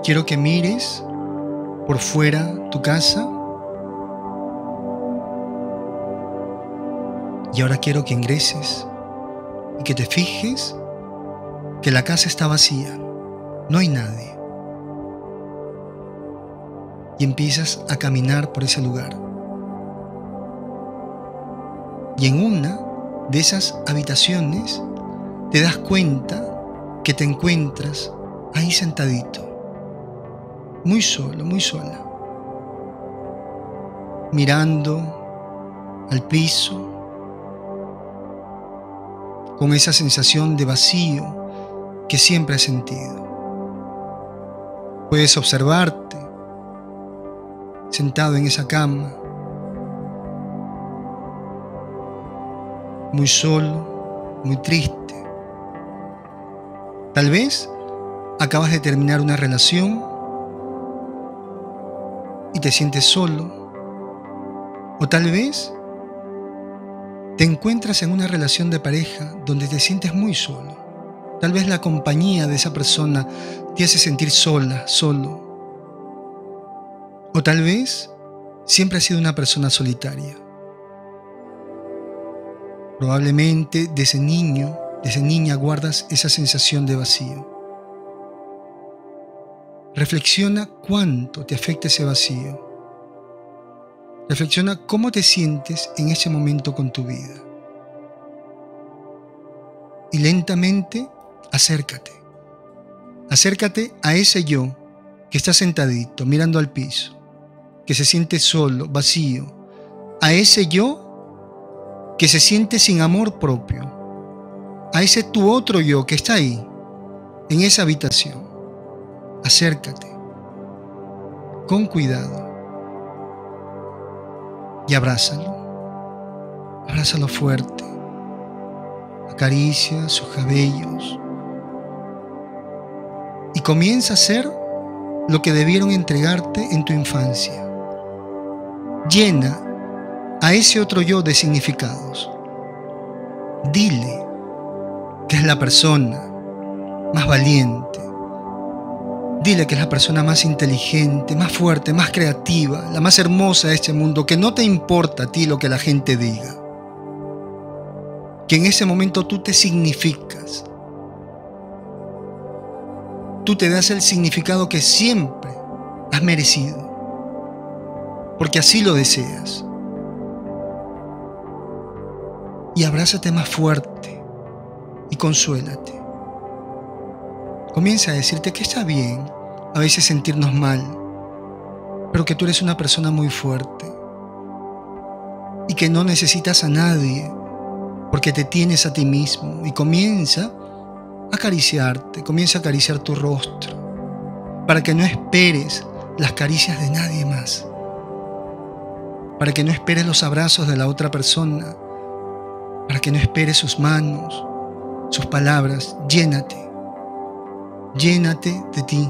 Quiero que mires por fuera tu casa. Y ahora quiero que ingreses y que te fijes que la casa está vacía, no hay nadie. Y empiezas a caminar por ese lugar. Y en una de esas habitaciones, te das cuenta que te encuentras ahí sentadito, muy solo, muy sola, mirando al piso, con esa sensación de vacío que siempre has sentido. Puedes observarte sentado en esa cama, muy solo, muy triste. Tal vez acabas de terminar una relación y te sientes solo. O tal vez te encuentras en una relación de pareja donde te sientes muy solo. Tal vez la compañía de esa persona te hace sentir sola, solo. O tal vez siempre has sido una persona solitaria. Probablemente desde niño, desde niña guardas esa sensación de vacío. Reflexiona cuánto te afecta ese vacío. Reflexiona cómo te sientes en ese momento con tu vida. Y lentamente acércate. Acércate a ese yo que está sentadito mirando al piso, que se siente solo, vacío. A ese yo que se siente sin amor propio. A ese tu otro yo que está ahí, en esa habitación. Acércate. Con cuidado y abrázalo. Abrázalo fuerte. Acaricia sus cabellos. Y comienza a hacer lo que debieron entregarte en tu infancia. Llena a ese otro yo de significados. Dile que es la persona más valiente, Dile que es la persona más inteligente, más fuerte, más creativa, la más hermosa de este mundo, que no te importa a ti lo que la gente diga. Que en ese momento tú te significas. Tú te das el significado que siempre has merecido. Porque así lo deseas. Y abrázate más fuerte y consuélate. Comienza a decirte que está bien a veces sentirnos mal, pero que tú eres una persona muy fuerte y que no necesitas a nadie porque te tienes a ti mismo y comienza a acariciarte, comienza a acariciar tu rostro para que no esperes las caricias de nadie más, para que no esperes los abrazos de la otra persona, para que no esperes sus manos, sus palabras, llénate llénate de ti.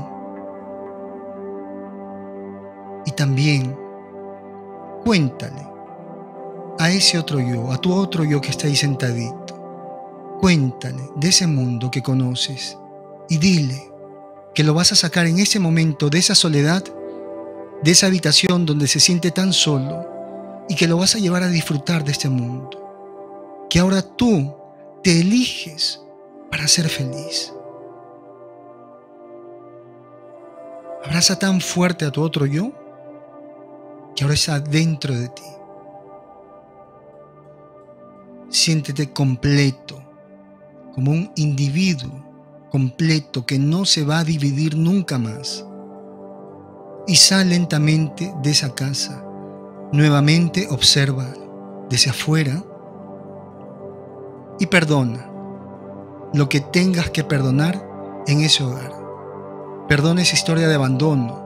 Y también cuéntale a ese otro yo, a tu otro yo que está ahí sentadito. Cuéntale de ese mundo que conoces y dile que lo vas a sacar en ese momento de esa soledad, de esa habitación donde se siente tan solo y que lo vas a llevar a disfrutar de este mundo. Que ahora tú te eliges para ser feliz. Abraza tan fuerte a tu otro yo que ahora está dentro de ti. Siéntete completo, como un individuo completo que no se va a dividir nunca más. Y sal lentamente de esa casa. Nuevamente observa desde afuera y perdona lo que tengas que perdonar en ese hogar. Perdona esa historia de abandono.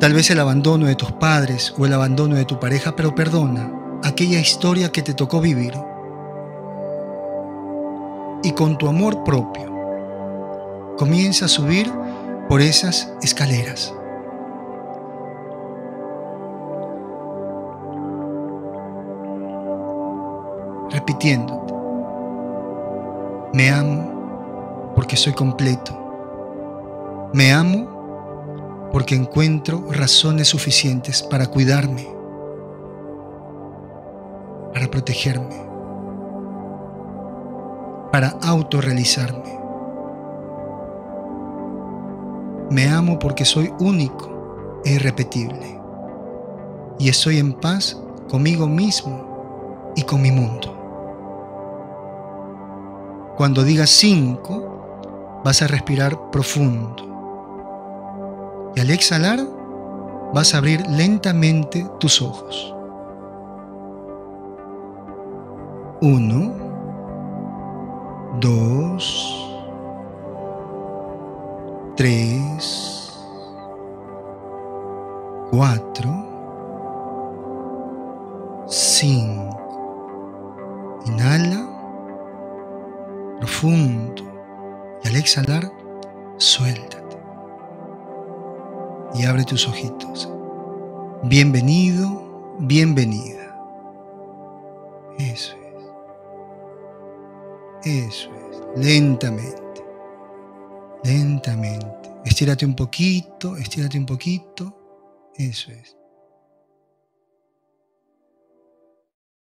Tal vez el abandono de tus padres o el abandono de tu pareja, pero perdona aquella historia que te tocó vivir. Y con tu amor propio, comienza a subir por esas escaleras. Repitiéndote, me amo porque soy completo me amo porque encuentro razones suficientes para cuidarme, para protegerme, para autorrealizarme. Me amo porque soy único e irrepetible y estoy en paz conmigo mismo y con mi mundo. Cuando digas 5, vas a respirar profundo. Y al exhalar, vas a abrir lentamente tus ojos. 1, 2, 3, 4, 5. Inhala profundo y al exhalar, suéltate. Y abre tus ojitos. Bienvenido, bienvenida. Eso es. Eso es. Lentamente. Lentamente. Estírate un poquito, estírate un poquito. Eso es.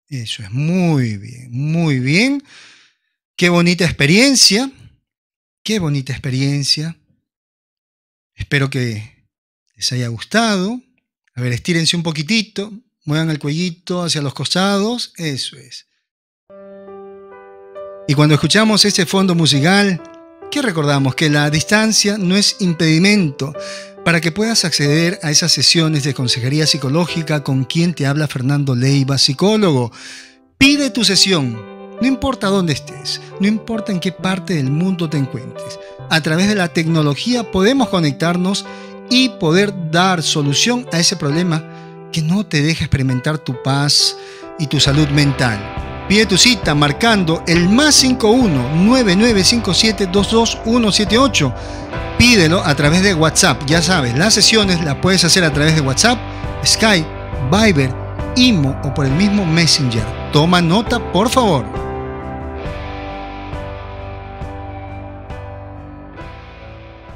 Eso es muy bien, muy bien. Qué bonita experiencia, qué bonita experiencia. Espero que les haya gustado. A ver, estírense un poquitito, muevan el cuellito hacia los costados, eso es. Y cuando escuchamos ese fondo musical, ¿qué recordamos? Que la distancia no es impedimento para que puedas acceder a esas sesiones de consejería psicológica con quien te habla Fernando Leiva, psicólogo. Pide tu sesión, no importa dónde estés, no importa en qué parte del mundo te encuentres. A través de la tecnología podemos conectarnos y poder dar solución a ese problema que no te deja experimentar tu paz y tu salud mental. Pide tu cita marcando el más 51 9957 22178 pídelo a través de WhatsApp. Ya sabes, las sesiones las puedes hacer a través de WhatsApp, Skype, Viber, Imo o por el mismo Messenger. Toma nota, por favor.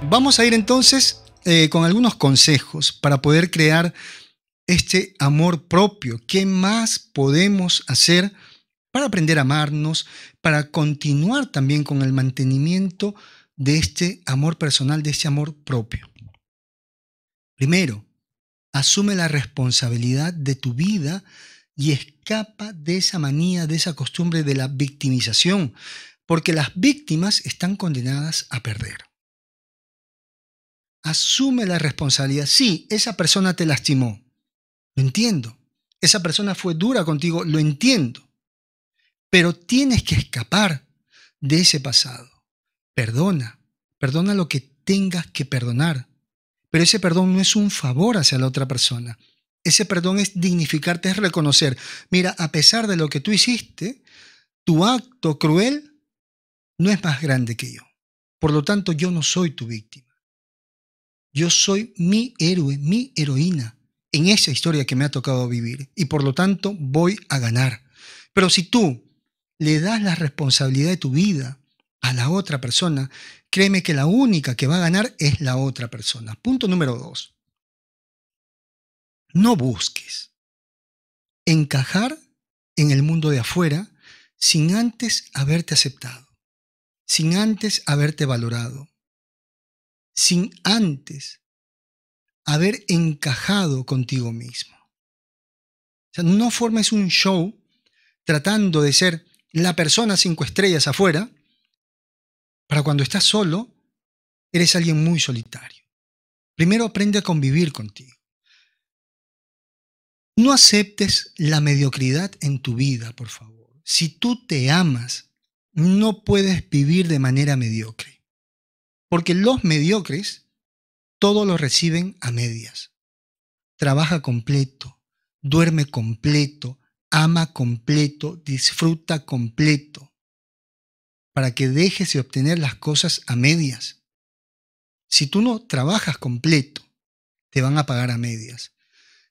Vamos a ir entonces eh, con algunos consejos para poder crear este amor propio. ¿Qué más podemos hacer para aprender a amarnos, para continuar también con el mantenimiento de este amor personal, de este amor propio. Primero, asume la responsabilidad de tu vida y escapa de esa manía, de esa costumbre de la victimización, porque las víctimas están condenadas a perder. Asume la responsabilidad. Sí, esa persona te lastimó. Lo entiendo. Esa persona fue dura contigo. Lo entiendo. Pero tienes que escapar de ese pasado. Perdona, perdona lo que tengas que perdonar. Pero ese perdón no es un favor hacia la otra persona. Ese perdón es dignificarte, es reconocer, mira, a pesar de lo que tú hiciste, tu acto cruel no es más grande que yo. Por lo tanto, yo no soy tu víctima. Yo soy mi héroe, mi heroína en esa historia que me ha tocado vivir. Y por lo tanto, voy a ganar. Pero si tú le das la responsabilidad de tu vida, a la otra persona, créeme que la única que va a ganar es la otra persona. Punto número dos. No busques encajar en el mundo de afuera sin antes haberte aceptado, sin antes haberte valorado, sin antes haber encajado contigo mismo. O sea, no formes un show tratando de ser la persona cinco estrellas afuera para cuando estás solo, eres alguien muy solitario. Primero aprende a convivir contigo. No aceptes la mediocridad en tu vida, por favor. Si tú te amas, no puedes vivir de manera mediocre. Porque los mediocres todo lo reciben a medias. Trabaja completo, duerme completo, ama completo, disfruta completo para que dejes de obtener las cosas a medias. Si tú no trabajas completo, te van a pagar a medias.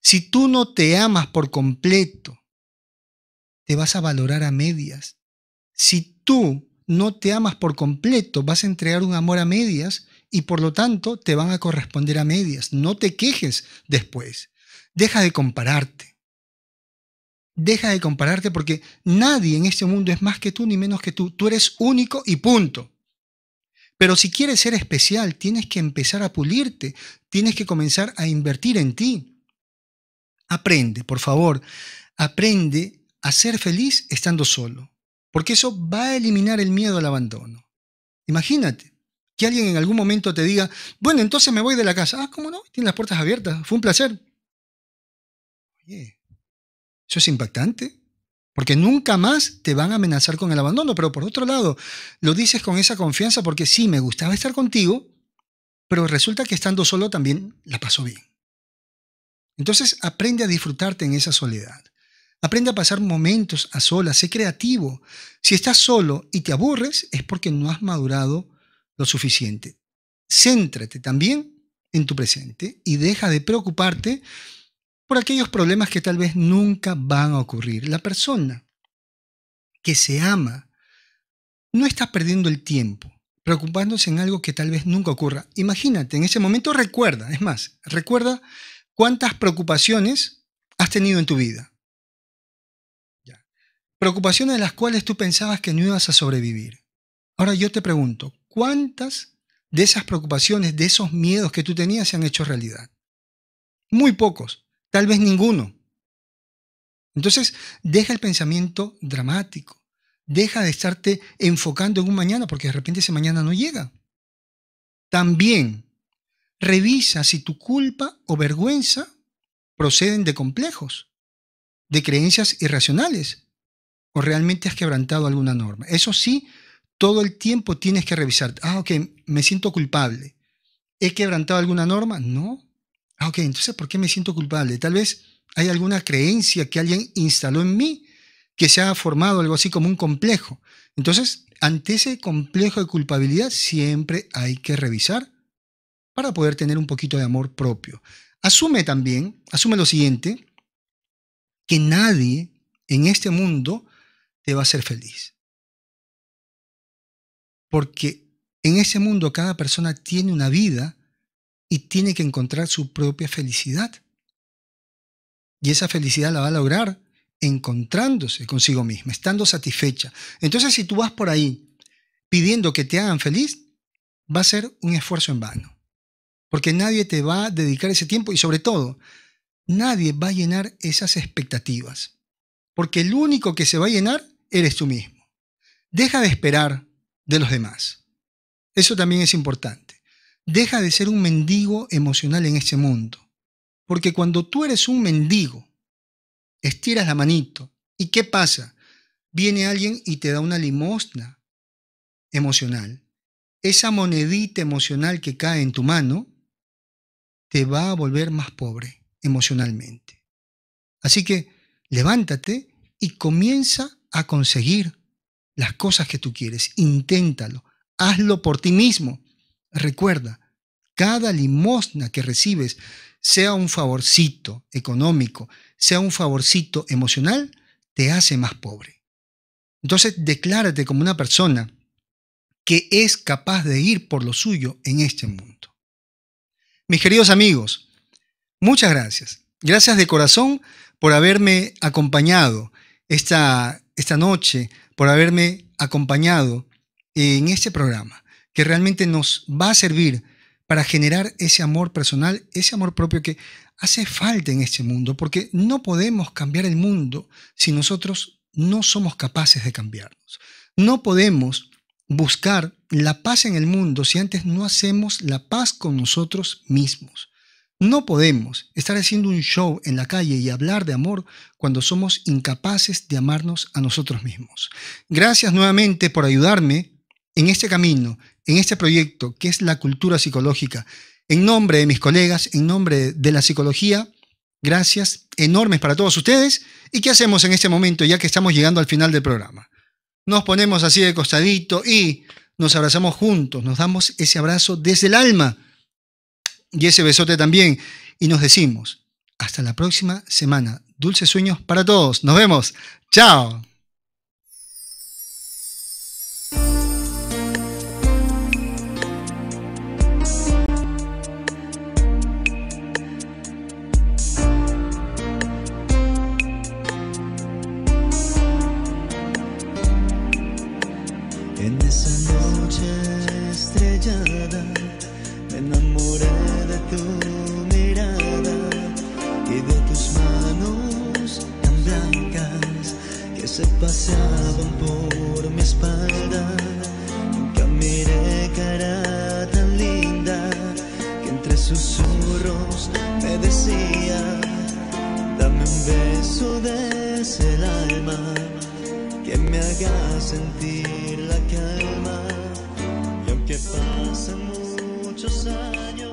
Si tú no te amas por completo, te vas a valorar a medias. Si tú no te amas por completo, vas a entregar un amor a medias y por lo tanto te van a corresponder a medias. No te quejes después. Deja de compararte. Deja de compararte porque nadie en este mundo es más que tú ni menos que tú. Tú eres único y punto. Pero si quieres ser especial, tienes que empezar a pulirte, tienes que comenzar a invertir en ti. Aprende, por favor, aprende a ser feliz estando solo. Porque eso va a eliminar el miedo al abandono. Imagínate que alguien en algún momento te diga, bueno, entonces me voy de la casa. Ah, ¿cómo no? Tiene las puertas abiertas. Fue un placer. Oye, eso es impactante. Porque nunca más te van a amenazar con el abandono. Pero por otro lado, lo dices con esa confianza porque sí, me gustaba estar contigo, pero resulta que estando solo también la pasó bien. Entonces aprende a disfrutarte en esa soledad. Aprende a pasar momentos a solas, sé creativo. Si estás solo y te aburres es porque no has madurado lo suficiente. Céntrate también en tu presente y deja de preocuparte por aquellos problemas que tal vez nunca van a ocurrir. La persona que se ama no está perdiendo el tiempo preocupándose en algo que tal vez nunca ocurra. Imagínate, en ese momento recuerda, es más, recuerda cuántas preocupaciones has tenido en tu vida. Preocupaciones de las cuales tú pensabas que no ibas a sobrevivir. Ahora yo te pregunto, ¿cuántas de esas preocupaciones, de esos miedos que tú tenías se han hecho realidad? Muy pocos tal vez ninguno. Entonces, deja el pensamiento dramático, deja de estarte enfocando en un mañana porque de repente ese mañana no llega. También, revisa si tu culpa o vergüenza proceden de complejos, de creencias irracionales, o realmente has quebrantado alguna norma. Eso sí, todo el tiempo tienes que revisar. Ah, ok, me siento culpable. ¿He quebrantado alguna norma? No. Ah, ok, entonces, ¿por qué me siento culpable? Tal vez hay alguna creencia que alguien instaló en mí que se ha formado algo así como un complejo. Entonces, ante ese complejo de culpabilidad siempre hay que revisar para poder tener un poquito de amor propio. Asume también, asume lo siguiente, que nadie en este mundo te va a hacer feliz. Porque en ese mundo cada persona tiene una vida y tiene que encontrar su propia felicidad. Y esa felicidad la va a lograr encontrándose consigo misma, estando satisfecha. Entonces, si tú vas por ahí pidiendo que te hagan feliz, va a ser un esfuerzo en vano. Porque nadie te va a dedicar ese tiempo y sobre todo, nadie va a llenar esas expectativas. Porque el único que se va a llenar eres tú mismo. Deja de esperar de los demás. Eso también es importante. Deja de ser un mendigo emocional en este mundo. Porque cuando tú eres un mendigo, estiras la manito. ¿Y qué pasa? Viene alguien y te da una limosna emocional. Esa monedita emocional que cae en tu mano te va a volver más pobre emocionalmente. Así que levántate y comienza a conseguir las cosas que tú quieres. Inténtalo. Hazlo por ti mismo. Recuerda, cada limosna que recibes, sea un favorcito económico, sea un favorcito emocional, te hace más pobre. Entonces, declárate como una persona que es capaz de ir por lo suyo en este mundo. Mis queridos amigos, muchas gracias. Gracias de corazón por haberme acompañado esta, esta noche, por haberme acompañado en este programa que realmente nos va a servir para generar ese amor personal, ese amor propio que hace falta en este mundo, porque no podemos cambiar el mundo si nosotros no somos capaces de cambiarnos. No podemos buscar la paz en el mundo si antes no hacemos la paz con nosotros mismos. No podemos estar haciendo un show en la calle y hablar de amor cuando somos incapaces de amarnos a nosotros mismos. Gracias nuevamente por ayudarme en este camino, en este proyecto que es la cultura psicológica. En nombre de mis colegas, en nombre de la psicología, gracias enormes para todos ustedes. ¿Y qué hacemos en este momento ya que estamos llegando al final del programa? Nos ponemos así de costadito y nos abrazamos juntos, nos damos ese abrazo desde el alma y ese besote también y nos decimos, hasta la próxima semana. Dulces sueños para todos. Nos vemos. Chao. des el alma que me haga sentir la calma. Y aunque pasen muchos años